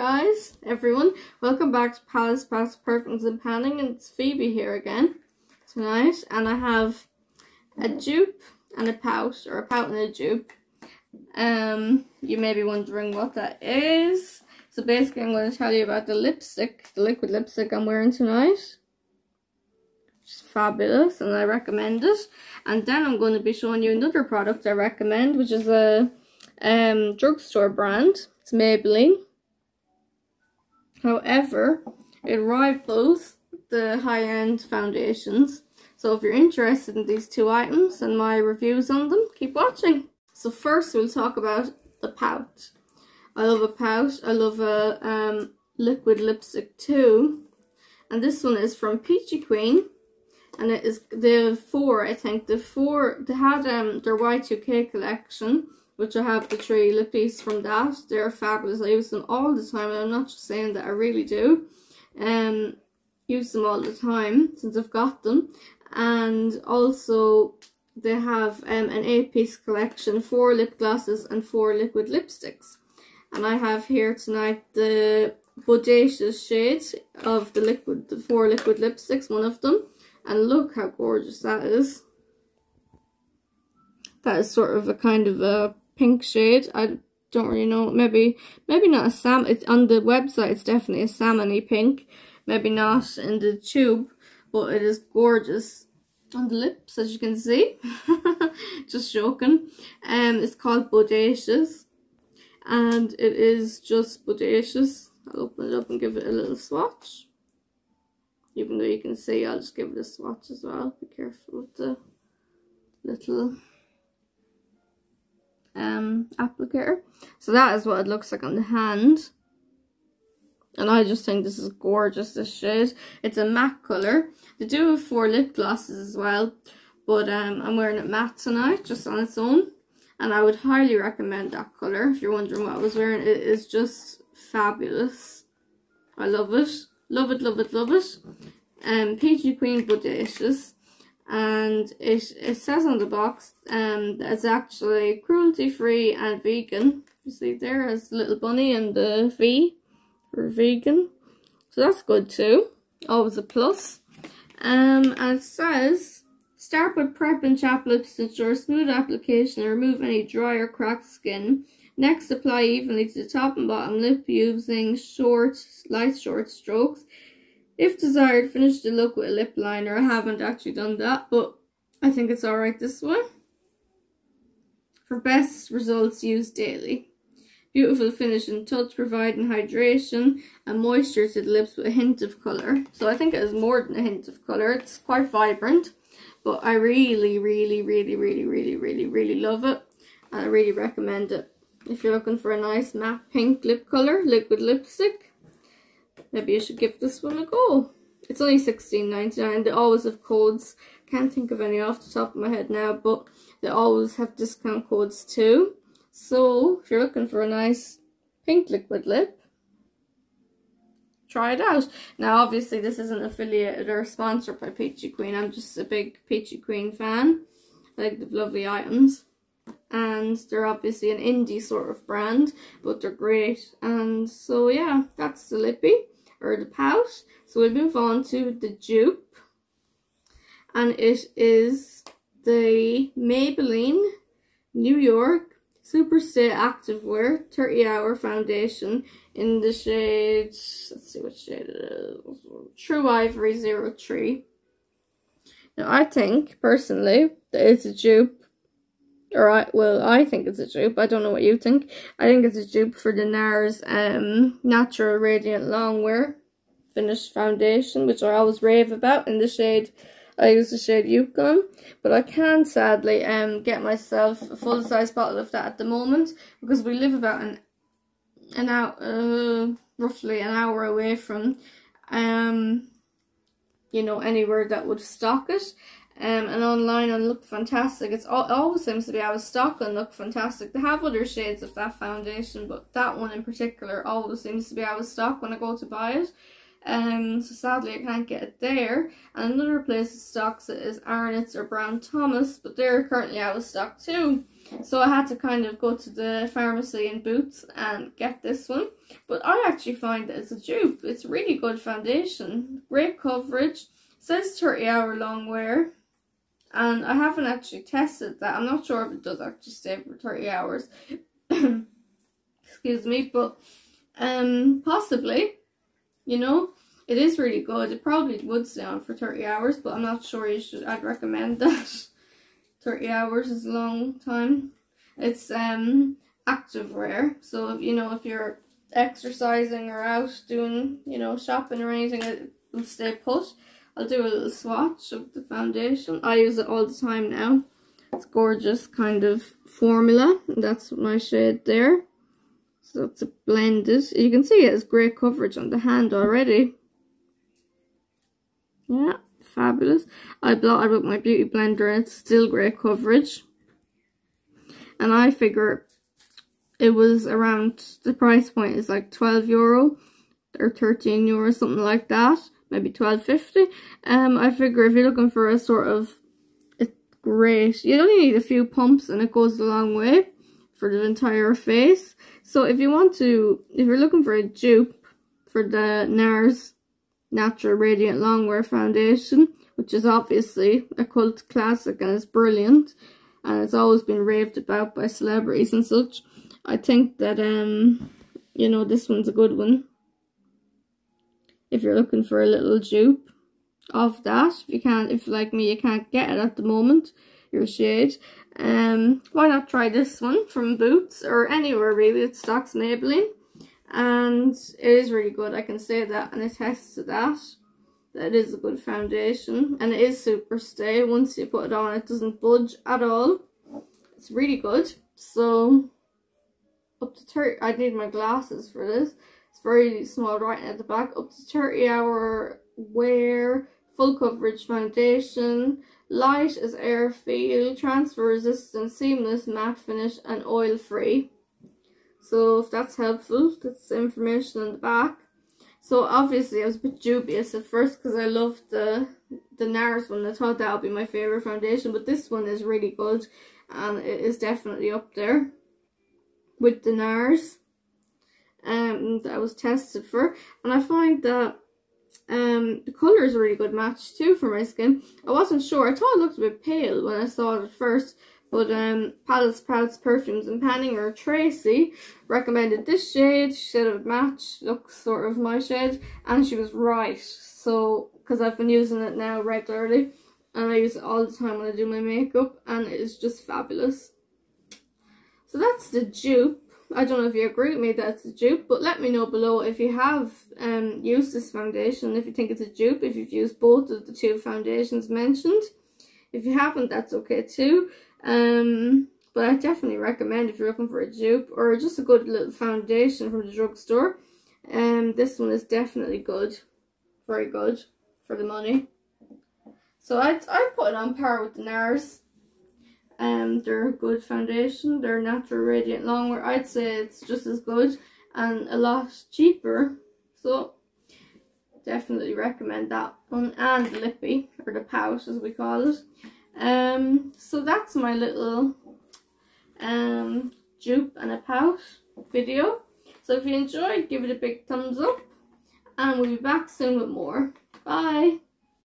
guys, everyone. Welcome back to Palettes Pouts Perfumes and Panning, and it's Phoebe here again tonight. And I have a dupe and a pout, or a pout and a dupe. Um, you may be wondering what that is. So basically, I'm going to tell you about the lipstick, the liquid lipstick I'm wearing tonight. It's fabulous, and I recommend it. And then I'm going to be showing you another product I recommend, which is a um drugstore brand. It's Maybelline. However, it rivals the high-end foundations. So if you're interested in these two items and my reviews on them, keep watching. So first we'll talk about the pout. I love a pout. I love a um, liquid lipstick too. And this one is from Peachy Queen. And it is the four, I think. The four, they had um, their Y2K collection which I have the three lippies from that. They're fabulous. I use them all the time. I'm not just saying that I really do. Um, use them all the time since I've got them. And also they have um, an eight piece collection, four lip glosses and four liquid lipsticks. And I have here tonight the Bodacious shades of the liquid, the four liquid lipsticks, one of them. And look how gorgeous that is. That is sort of a kind of a pink shade. I don't really know. Maybe maybe not a sam. It's on the website. It's definitely a salmony pink. Maybe not in the tube, but it is gorgeous on the lips, as you can see. just joking. Um, it's called Bodacious, and it is just Bodacious. I'll open it up and give it a little swatch. Even though you can see, I'll just give it a swatch as well. Be careful with the little um, applicator. So that is what it looks like on the hand. And I just think this is gorgeous, this shade. It's a matte colour. They do have four lip glosses as well. But um, I'm wearing it matte tonight, just on its own. And I would highly recommend that colour. If you're wondering what I was wearing, it is just fabulous. I love it. Love it, love it, love it. Um, Peachy Queen Bodacious and it, it says on the box um, that it's actually cruelty free and vegan. You see there has little bunny and the V for vegan. So that's good too. Always a plus. Um, and it says, start with prep and chap lips to ensure smooth application and remove any dry or cracked skin. Next, apply evenly to the top and bottom lip using short, light short strokes. If desired, finish the look with a lip liner. I haven't actually done that, but I think it's alright this way. For best results, use daily. Beautiful finish and touch, providing hydration and moisture to the lips with a hint of colour. So I think it has more than a hint of colour. It's quite vibrant, but I really, really, really, really, really, really, really love it. And I really recommend it. If you're looking for a nice matte pink lip colour, liquid lipstick, maybe you should give this one a go. It's only sixteen ninety nine. They always have codes. Can't think of any off the top of my head now, but they always have discount codes too. So if you're looking for a nice pink liquid lip, try it out. Now obviously this isn't affiliated or sponsored by Peachy Queen. I'm just a big Peachy Queen fan. I like the lovely items. And they're obviously an indie sort of brand, but they're great. And so yeah, that's the lippy or the pouch. So we'll move on to the dupe. And it is the Maybelline New York Super Superstay Activewear 30 Hour Foundation in the shade, let's see what shade it is, True Ivory 03. Now I think, personally, that it's a dupe or I, well, I think it's a dupe. I don't know what you think. I think it's a dupe for the NARS um, Natural Radiant Longwear Finished Foundation, which I always rave about in the shade, I use the shade Yukon. But I can't sadly um, get myself a full-size bottle of that at the moment because we live about an, an hour, uh, roughly an hour away from, um, you know, anywhere that would stock it um, and online and Lookfantastic. It's all, it always seems to be out of stock and Lookfantastic. They have other shades of that foundation, but that one in particular always seems to be out of stock when I go to buy it. Um, so sadly I can't get it there. And another place that stocks it is Arnott's or Brown Thomas, but they're currently out of stock too. So I had to kind of go to the pharmacy in Boots and get this one. But I actually find that it's a dupe. It's really good foundation. Great coverage. Says 30 hour long wear. And I haven't actually tested that. I'm not sure if it does actually stay for 30 hours. Excuse me. But um, possibly. You know, it is really good. It probably would stay on for 30 hours. But I'm not sure you should. I'd recommend that. 30 hours is a long time. It's um active wear. So if you know if you're exercising or out doing, you know, shopping or anything, it will stay put. I'll do a little swatch of the foundation. I use it all the time now. It's gorgeous kind of formula. That's my shade there. So it's blended. You can see it has great coverage on the hand already. Yeah fabulous. I blotted with my beauty blender and it's still great coverage. And I figure it was around, the price point is like 12 euro or 13 euro, something like that. Maybe 12.50. Um, I figure if you're looking for a sort of, it's great. You only need a few pumps and it goes a long way for the entire face. So if you want to, if you're looking for a dupe for the NARS Natural Radiant Longwear Foundation, which is obviously a cult classic and it's brilliant. And it's always been raved about by celebrities and such. I think that, um, you know, this one's a good one. If you're looking for a little dupe of that. If you can't, if like me, you can't get it at the moment, your shade. Um, why not try this one from Boots or anywhere really. It stocks Maybelline. And it is really good I can say that and attest to that. That it is a good foundation and it is super stay. Once you put it on it doesn't budge at all. It's really good. So up to 30 I need my glasses for this it's very small writing at the back up to 30 hour wear full coverage foundation light as air feel transfer resistant seamless matte finish and oil free so if that's helpful, that's information on the back. So obviously I was a bit dubious at first because I loved the the NARS one. I thought that would be my favourite foundation, but this one is really good and it is definitely up there with the NARS um, that I was tested for. And I find that um, the colour is a really good match too for my skin. I wasn't sure. I thought it looked a bit pale when I saw it at first, but um, Palace Palace Perfumes and Panninger Tracy recommended this shade. She said it would match, looks sort of my shade, and she was right. So, because I've been using it now regularly, and I use it all the time when I do my makeup, and it is just fabulous. So that's the dupe. I don't know if you agree with me that it's a dupe, but let me know below if you have um, used this foundation, if you think it's a dupe, if you've used both of the two foundations mentioned. If you haven't, that's okay too. Um, but I definitely recommend if you're looking for a dupe or just a good little foundation from the drugstore. Um, this one is definitely good. Very good for the money. So I'd, I'd put it on par with the NARS. Um, they're a good foundation. They're natural radiant longwear. I'd say it's just as good and a lot cheaper. So definitely recommend that one and lippy or the pout as we call it. Um, so that's my little um, dupe and a pout video. So if you enjoyed, give it a big thumbs up. And we'll be back soon with more. Bye.